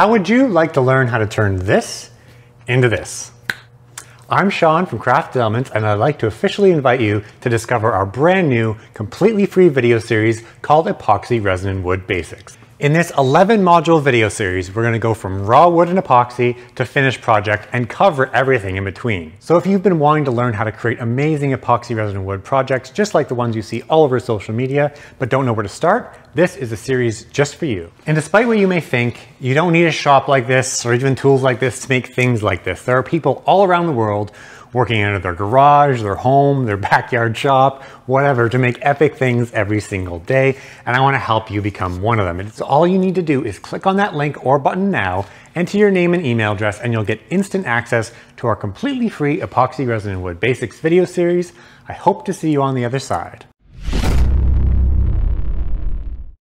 how would you like to learn how to turn this into this? I'm Sean from Crafted Elements and I'd like to officially invite you to discover our brand new, completely free video series called Epoxy Resin and Wood Basics. In this 11 module video series, we're gonna go from raw wood and epoxy to finished project and cover everything in between. So if you've been wanting to learn how to create amazing epoxy resin wood projects, just like the ones you see all over social media, but don't know where to start, this is a series just for you. And despite what you may think, you don't need a shop like this or even tools like this to make things like this. There are people all around the world working out of their garage, their home, their backyard shop, whatever, to make epic things every single day. And I wanna help you become one of them. It's all you need to do is click on that link or button now, enter your name and email address, and you'll get instant access to our completely free Epoxy Resin and Wood Basics video series. I hope to see you on the other side.